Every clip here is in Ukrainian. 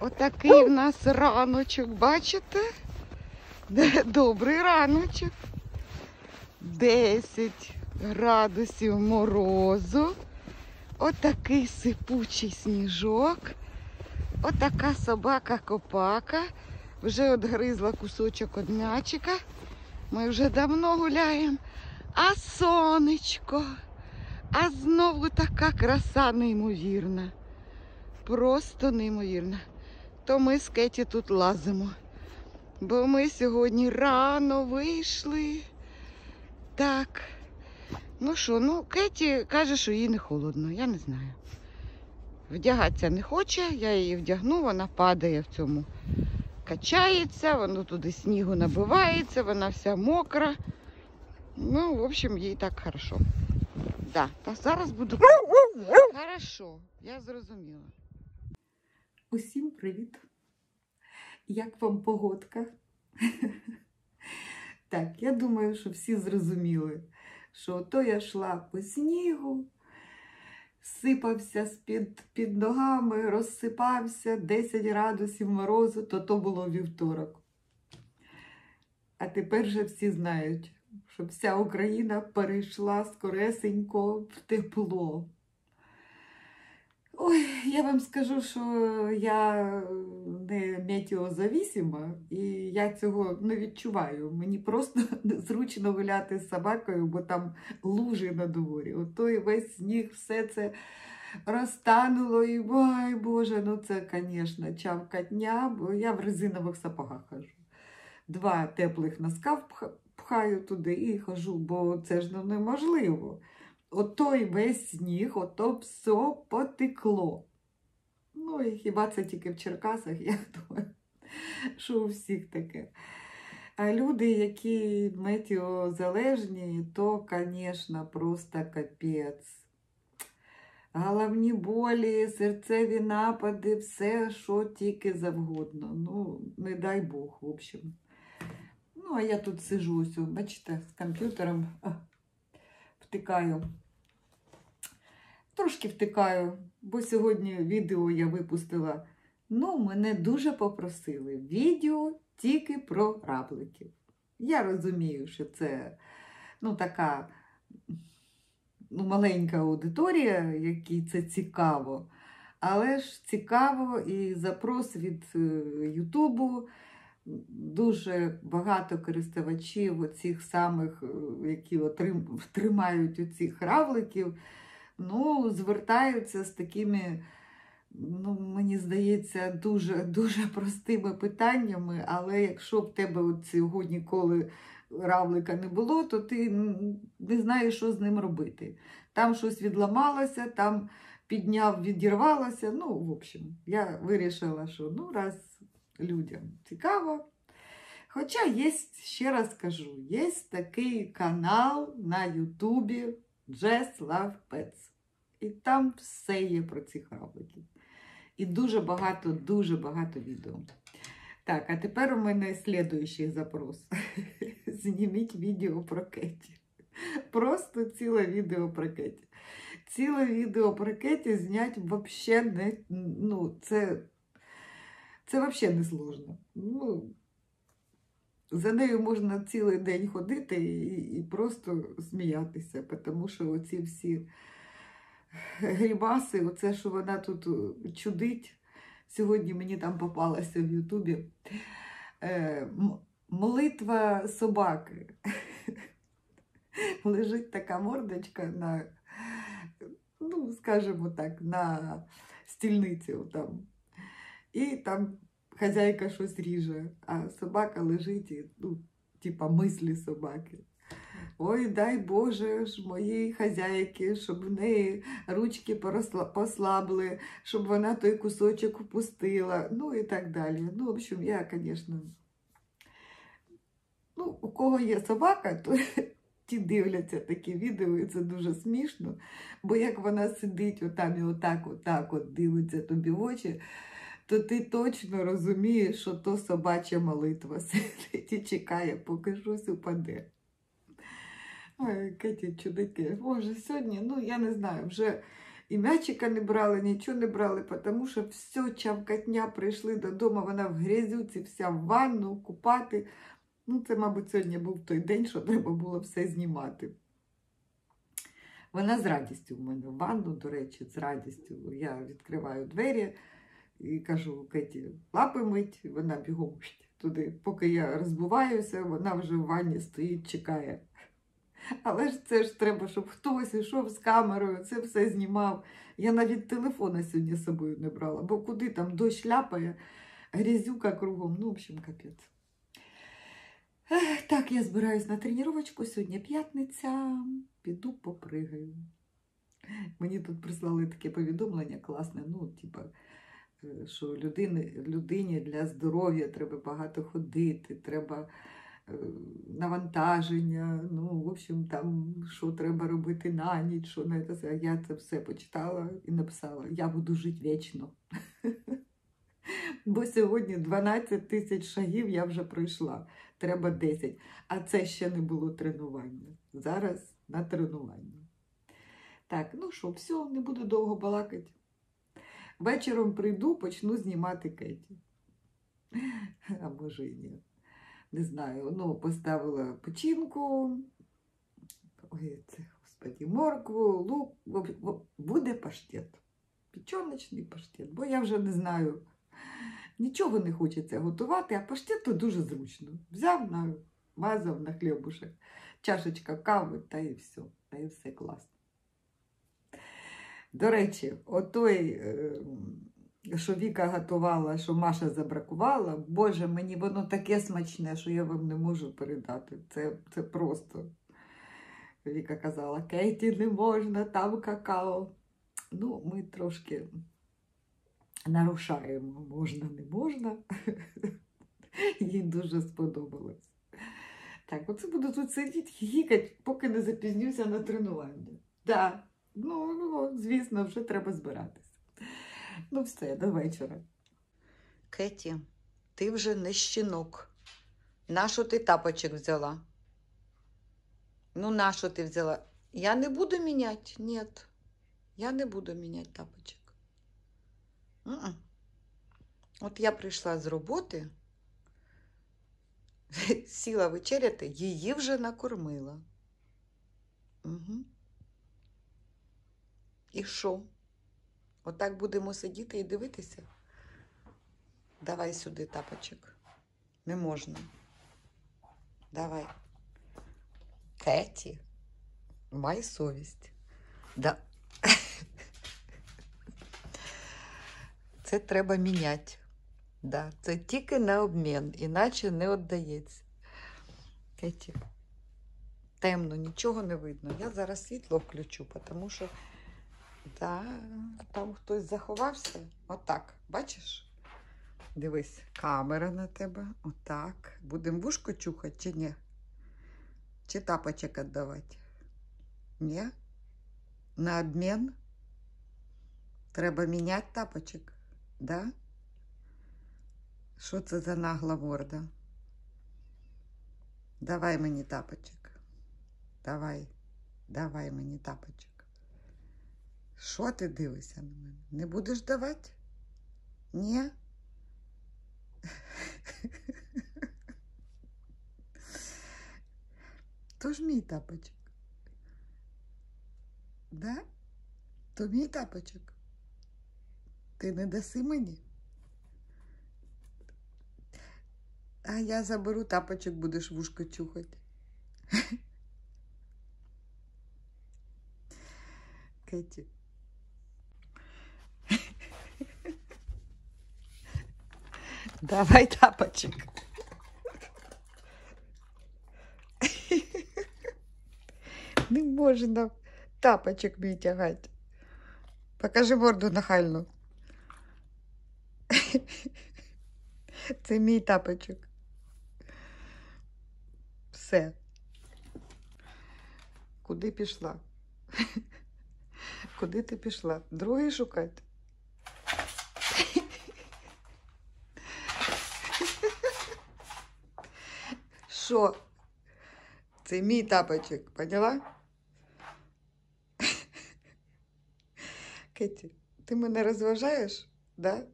Отакий в нас раночок, бачите? Добрий раночок. 10 градусів морозу. Отакий сипучий сніжок. Отака собака-копака. Вже одгризла кусочок од м'ячика. Ми вже давно гуляємо. А сонечко. А знову така краса неймовірна. Просто неймовірна. То ми з Кеті тут лазимо. Бо ми сьогодні рано вийшли. Так. Ну що, ну Кеті каже, що їй не холодно, я не знаю. Вдягатися не хоче, я її вдягну, вона падає в цьому, качається, воно туди снігу набивається, вона вся мокра. Ну, в общем, їй так хорошо. Да, та зараз буду. Хорошо, я зрозуміла. Усім привіт! Як вам погодка? Так, я думаю, що всі зрозуміли, що то я йшла по снігу, сипався з-під під ногами, розсипався 10 градусів морозу, то то було вівторок. А тепер же всі знають, що вся Україна перейшла скоресенько в тепло. Ой, я вам скажу, що я не метеозавісима, і я цього не відчуваю. Мені просто незручно гуляти з собакою, бо там лужі на дворі. Ото і весь сніг, все це розтануло, і ой, Боже, ну це, звісно, чавкатня, бо я в резинових сапогах хожу. Два теплих носка пхаю туди і хожу, бо це ж ну, неможливо. Ото й весь сніг, ото все потекло. Ну, і хіба це тільки в Черкасах, я думаю, що у всіх таке. А люди, які метеозалежні, то, звісно, просто капець. Головні болі, серцеві напади, все, що тільки завгодно. Ну, не дай Бог, в общем. Ну, а я тут сижу, ось, бачите, з комп'ютером втикаю. Трошки втикаю, бо сьогодні відео я випустила. Ну, мене дуже попросили. Відео тільки про рапликів. Я розумію, що це ну, така ну, маленька аудиторія, якій це цікаво. Але ж цікаво і запрос від е, Ютубу. Дуже багато користувачів оцих самих, е, які отрим, тримають оцих равликів, ну, звертаються з такими, ну, мені здається, дуже, дуже простими питаннями. Але якщо в тебе от цього ніколи равлика не було, то ти не знаєш, що з ним робити. Там щось відламалося, там підняв, відірвалося. Ну, в общем, я вирішила, що ну, раз людям цікаво. Хоча є, ще раз кажу, є такий канал на Ютубі Jess Love Pets. І там все є про ці хравликів. І дуже багато, дуже багато відео. Так, а тепер у мене слідуючий запрос. Зніміть відео про Кеті. Просто ціле відео про Кеті. Ціле відео про Кеті зняти взагалі не. Ну, це, це взагалі не сложно. Ну, за нею можна цілий день ходити і, і просто сміятися, тому що оці всі грібаси, оце, що вона тут е, чудить. Сьогодні мені там попалося в Ютубі. Е, молитва собаки. Лежить така мордочка на, ну, скажімо так, на стільниці там. І там хазяйка щось ріже, а собака лежить і, ну, типа мислі собаки. Ой, дай Боже ж моїй хазяйки, щоб в неї ручки послабли, щоб вона той кусочок впустила, ну і так далі. Ну, в общем, я, звісно, ну, у кого є собака, то ті дивляться такі відео, і це дуже смішно. Бо як вона сидить отам і отак, отак от дивиться тобі в очі, то ти точно розумієш, що то собача молитва сидить і чекає, поки щось упаде. Ой, Кеті чудики. Боже, сьогодні, ну я не знаю, вже І м'ячика не брали, нічого не брали, тому що все, чавкатня прийшли додому, вона в грязюці, вся в ванну, купати. Ну, це, мабуть, сьогодні був той день, що треба було все знімати. Вона з радістю в мене в ванну, до речі, з радістю. Я відкриваю двері і кажу Кеті, лапи мить, вона бігом туди. Поки я розбуваюся, вона вже в ванні стоїть, чекає. Але ж це ж треба, щоб хтось йшов з камерою, це все знімав. Я навіть телефона сьогодні з собою не брала, бо куди там дощ ляпає, грязюка кругом, ну, в общем, капець. Так, я збираюсь на тренувачку. Сьогодні п'ятниця. Піду попригаю. Мені тут прислали таке повідомлення класне, ну, типа, що людини, людині для здоров'я треба багато ходити, треба е, навантаження, ну, в общем, там, що треба робити на ніч, що на це. Я це все почитала і написала: я буду жити вічно. Бо сьогодні 12 тисяч шагів я вже пройшла. Треба 10. А це ще не було тренування. Зараз на тренування. Так, ну що, все, не буду довго балакати. Вечором прийду, почну знімати Кеті. А може і ні. Не знаю. Ну, поставила печінку. Ой, це, господі, моркву, лук. Буде паштет. Печоночний паштет, бо я вже не знаю. Нічого не хочеться готувати, а паштет то дуже зручно. Взяв, намазав на хлібушек, чашечка кави та і все. Та і все класно. До речі, отой, е, що Віка готувала, що Маша забракувала, Боже, мені воно таке смачне, що я вам не можу передати. Це, це просто. Віка казала, Кейті, не можна, там какао. Ну, ми трошки нарушаємо, можна, не можна. Їй дуже сподобалось. Так, оце буду тут сидіти, хікати, поки не запізнюся на тренування. Да. Ну, ну, звісно, вже треба збиратися. Ну, все, до вечора. Кеті, ти вже не щінок. Нащо ти тапочок взяла? Ну, нащо ти взяла? Я не буду міняти. Ні. Я не буду міняти тапочок. М-м. От я прийшла з роботи, сіла вечеряти, її вже накормила. Угу. І що? Отак будемо сидіти і дивитися? Давай сюди тапочок. Не можна. Давай. Кеті, май совість. Да. Це треба міняти. Да. Це тільки на обмін, іначе не віддається. Кеті, темно, нічого не видно. Я зараз світло включу, тому що да, там хтось заховався. Отак, бачиш? Дивись, камера на тебе. Отак. Будемо вушко чухати чи ні? Чи тапочок віддавати? Ні? На обмін? Треба міняти тапочок, да? Що це за нагла морда? Давай мені тапочок. Давай, давай мені тапочок. Що ти дивишся на мене? Не будеш давати? Ні? То ж мій тапочок. Да? То мій тапочок. Ти не даси мені? А я заберу тапочок, будеш вушко чухати. Кеті. Давай тапочек. Не можна тапочок мій тягати. Покажи морду нахальну. Це мій тапочок. Все. Куди пішла? Куди ти пішла? Другий шукати? Що? Це мій тапочок, поняла? Кеті, ти мене розважаєш, да?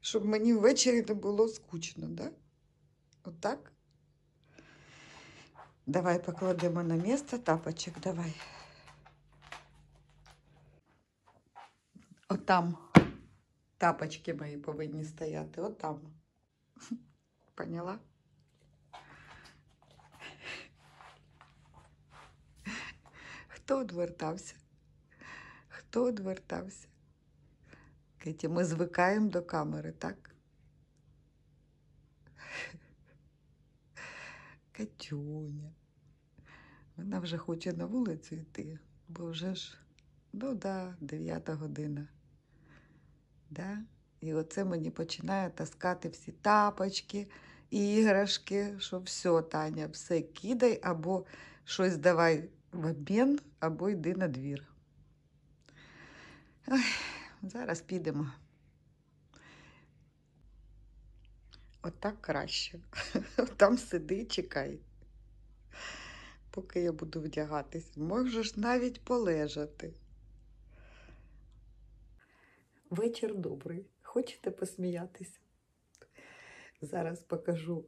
щоб мені ввечері не було скучно, да? Отак? Давай покладемо на місце тапочок, давай. Отам тапочки мої повинні стояти, отам. Поняла? Хто одвертався? Хто одвертався? Кеті, ми звикаємо до камери, так? Катюня. Вона вже хоче на вулицю йти, бо вже ж, ну да, 9 година. Да? І оце мені починає таскати всі тапочки, іграшки, що все, Таня, все кидай, або щось давай в обмін, або йди на двір. Ой, зараз підемо. Отак краще. Там сиди, чекай. Поки я буду вдягатись, можеш навіть полежати. Вечір добрий. Хочете посміятися? Зараз покажу.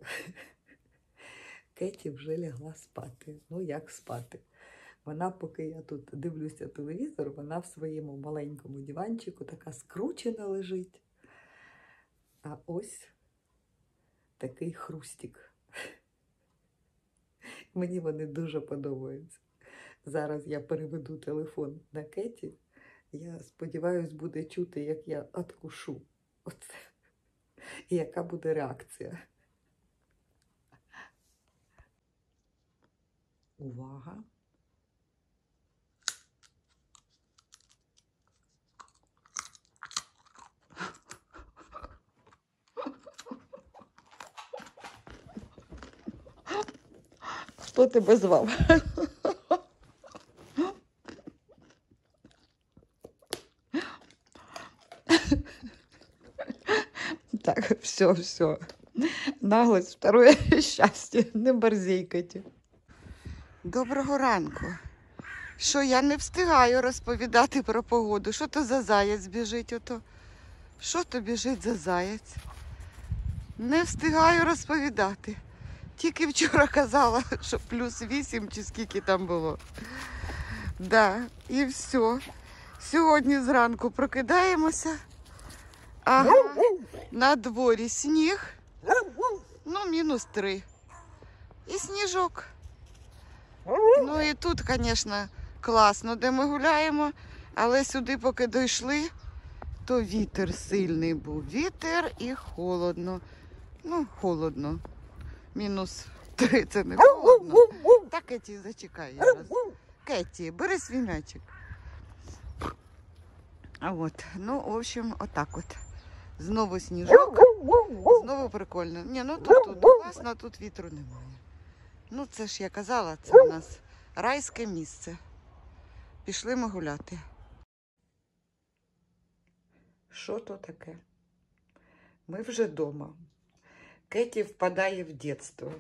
Кеті вже лягла спати. Ну, як спати? Вона, поки я тут дивлюся телевізор, вона в своєму маленькому диванчику така скручена лежить. А ось такий хрустик. Мені вони дуже подобаються. Зараз я переведу телефон на Кеті. Я сподіваюся, буде чути, як я откушу. Оце. І яка буде реакція. Увага! Хто тебе звав? Так, все, все. Наглость, второе счастье. Не борзейкайте. Доброго ранку. Що я не встигаю розповідати про погоду. Що то за заяць біжить ото? Що то біжить за заяць? Не встигаю розповідати. Тільки вчора казала, що плюс вісім чи скільки там було. Да, і все. Сьогодні зранку прокидаємося. Ага, на дворі сніг. Ну, мінус три. І сніжок. Ну і тут, звісно, класно, де ми гуляємо, але сюди, поки дійшли, то вітер сильний був. Вітер і холодно. Ну, холодно. Мінус три це не холодно. Та Кеті, раз. Кеті, бери свій м'ячик. А от, ну, в общем, отак от. Знову сніжок. Знову прикольно. Ні, ну тут, тут класно, тут вітру немає. Ну, це ж я казала, це у нас райське місце. Пішли ми гуляти. Що то таке? Ми вже вдома. Кеті впадає в дитинство.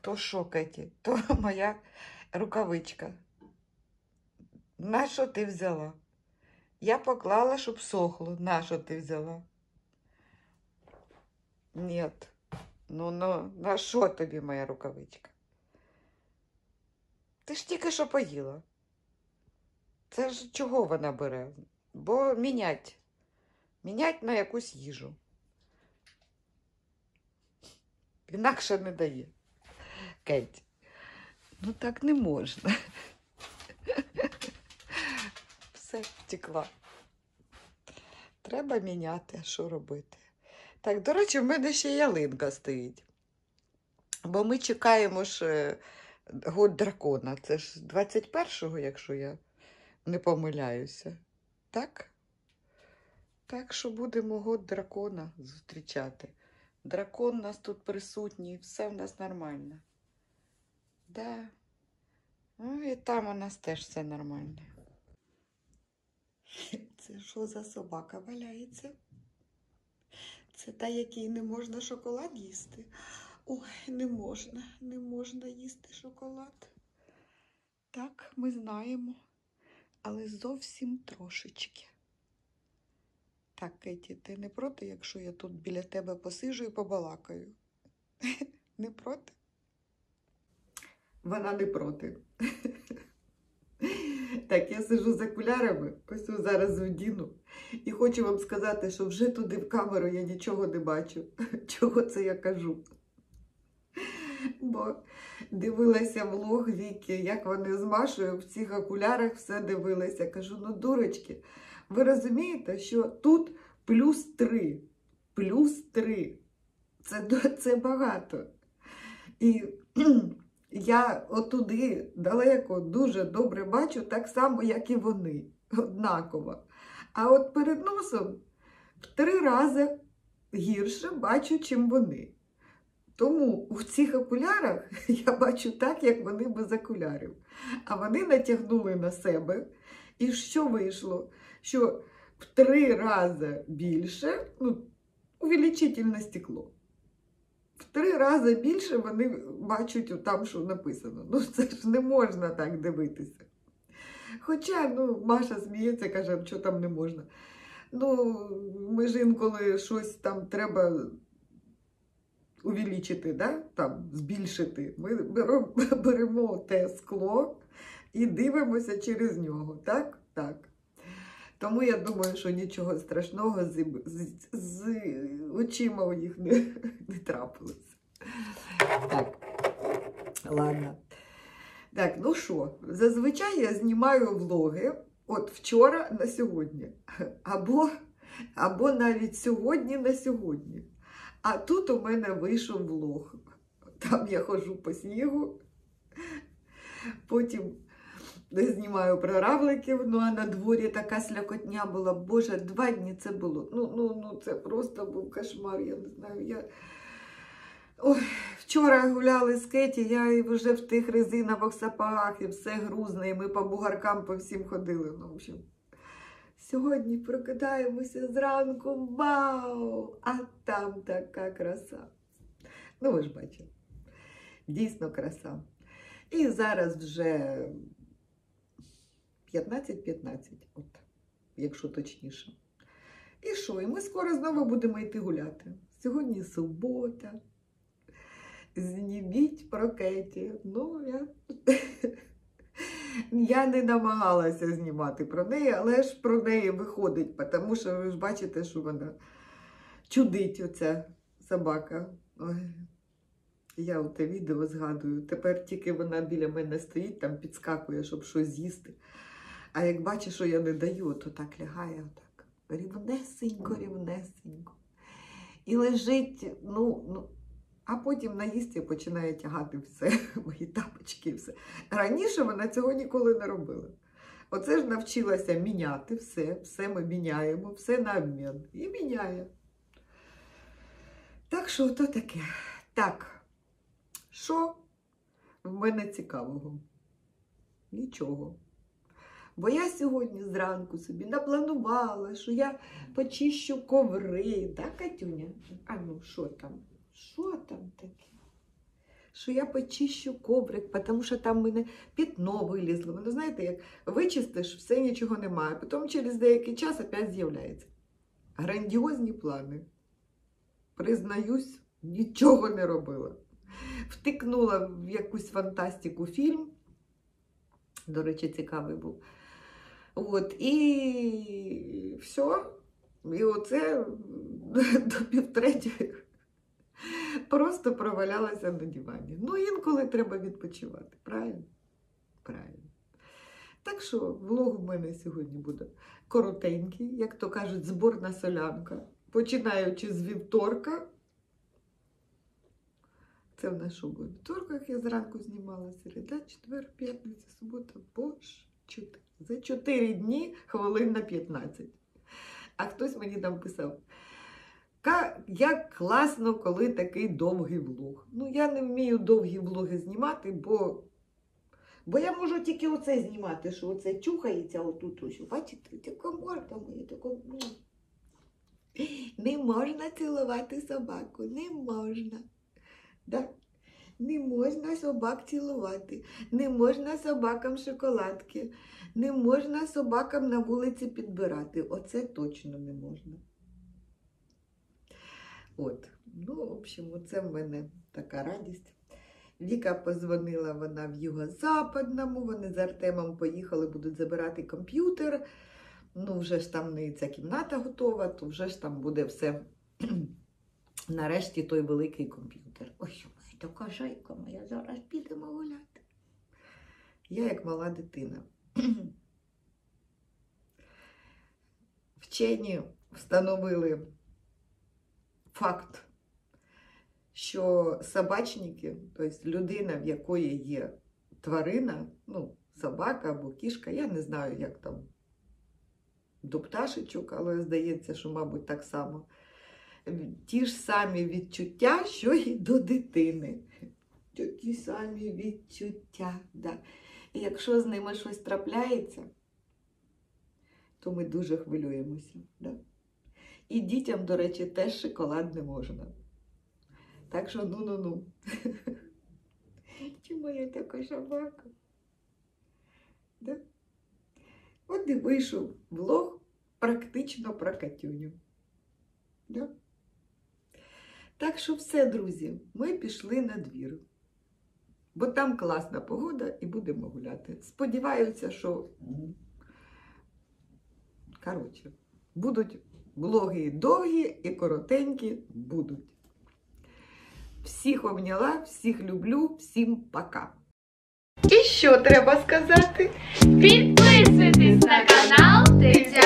То що, Кеті? То моя рукавичка. На що ти взяла? Я поклала, щоб сохло. На що ти взяла? Ні. Ну, ну, на що тобі моя рукавичка? Ти ж тільки що поїла. Це ж чого вона бере? Бо мінять. Мінять на якусь їжу. Інакше не дає. Кеть. Ну так не можна. Все втекла. Треба міняти, що робити. Так, до речі, в мене ще ялинка стоїть. Бо ми чекаємо ж е, год дракона. Це ж 21-го, якщо я не помиляюся. Так? Так що будемо год дракона зустрічати. Дракон у нас тут присутній, все в нас нормально. Да. Ну і там у нас теж все нормально. Це що за собака валяється? Це та, якій не можна шоколад їсти. Ой, не можна, не можна їсти шоколад. Так, ми знаємо, але зовсім трошечки. Так, Кеті, ти не проти, якщо я тут біля тебе посижу і побалакаю? Не проти? Вона не проти. Так, я сижу за окулярами, ось зараз вдіну. І хочу вам сказати, що вже туди в камеру я нічого не бачу. Чого це я кажу? Бо дивилася влог Віки, як вони з Машою в цих окулярах все дивилися. Кажу, ну, дурочки, ви розумієте, що тут плюс три. Плюс три. Це, це багато. І я отуди далеко дуже добре бачу, так само, як і вони, однаково. А от перед носом в три рази гірше бачу, чим вони. Тому в цих окулярах я бачу так, як вони без окулярів. А вони натягнули на себе. І що вийшло? Що в три рази більше, ну, увеличительне стекло. В три рази більше вони бачать там, що написано. Ну, це ж не можна так дивитися. Хоча, ну, Маша сміється, каже, що там не можна. Ну, ми ж інколи щось там треба увеличити, да? там, збільшити. Ми беремо, те скло і дивимося через нього. Так? Так. Тому я думаю, що нічого страшного з, з, з очима у них не, не трапилося. Так, ладно. Так, ну що, зазвичай я знімаю влоги от вчора на сьогодні. Або, або навіть сьогодні на сьогодні. А тут у мене вийшов влог. Там я ходжу по снігу, потім знімаю про равликів, ну а на дворі така слякотня була. Боже, два дні це було. Ну, ну, ну це просто був кошмар, я не знаю. Я... Ой, вчора гуляли з Кеті, я вже в тих резинових сапогах і все грузне, і ми по бугаркам по всім ходили. Ну, в общем. Сьогодні прокидаємося зранку, вау! А там така краса. Ну, ви ж бачите, дійсно краса. І зараз вже 15-15, от, якщо точніше. І що? І ми скоро знову будемо йти гуляти. Сьогодні субота. Зніміть про Кеті. Ну, я... я не намагалася знімати про неї, але ж про неї виходить, тому що ви ж бачите, що вона чудить оця собака. Ой. Я у те відео згадую. Тепер тільки вона біля мене стоїть, там підскакує, щоб щось з'їсти. А як бачить, що я не даю, то так лягає отак. Рівнесенько, рівнесенько. І лежить, ну, ну, а потім наїсть і починає тягати все, мої тапочки і все. Раніше вона цього ніколи не робила. Оце ж навчилася міняти все, все ми міняємо, все на обмін. І міняє. Так що то таке. Так, що в мене цікавого? Нічого. Бо я сьогодні зранку собі напланувала, що я почищу коври, так, Катюня? А ну, що там? Що там таке? Що я почищу коврик, тому що там в мене пітно вилізло. Воно знаєте, як вичистиш, все нічого немає. Потім через деякий час опять з'являється. Грандіозні плани. Признаюсь, нічого не робила. Втикнула в якусь фантастику фільм. До речі, цікавий був. От, і все. І оце до півтретьої просто провалялася на дивані. Ну, інколи треба відпочивати, правильно? Правильно. Так що влог у мене сьогодні буде коротенький, як то кажуть, зборна солянка. Починаючи з вівторка. Це в буде? Вівторках я зранку знімала середа, четвер, п'ятниця, субота, боже. За 4 дні хвилин на 15. А хтось мені там писав, як класно, коли такий довгий влог. Ну, я не вмію довгі влоги знімати, бо, бо я можу тільки оце знімати, що оце чухається отут. Бачите, така морда моя, така. ну. Не можна цілувати собаку, не можна. Да? Не можна собак цілувати, не можна собакам шоколадки, не можна собакам на вулиці підбирати. Оце точно не можна. От. Ну, в общем, це в мене така радість. Віка позвонила, вона в Юго-Западному, вони з Артемом поїхали, будуть забирати комп'ютер. Ну, вже ж там не ця кімната готова, то вже ж там буде все. Нарешті той великий комп'ютер. Ой, що моя моя, зараз підемо гуляти. Я як мала дитина. Вчені встановили факт, що собачники, тобто людина, в якої є тварина, ну, собака або кішка, я не знаю, як там до пташечок, але здається, що, мабуть, так само. Ті ж самі відчуття, що і до дитини. Ті самі відчуття. Да. І якщо з ними щось трапляється, то ми дуже хвилюємося. Да? І дітям, до речі, теж шоколад не можна. Так що ну-ну-ну. Чи моя така собака? Да? От і вийшов влог практично про Катюню. Да? Так що все, друзі, ми пішли на двір. Бо там класна погода і будемо гуляти. Сподіваюся, що коротше, будуть блоги довгі і коротенькі будуть. Всіх обняла, всіх люблю, всім пока. І що треба сказати? Підписуйтесь на канал Тетяни